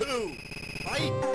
two, fight!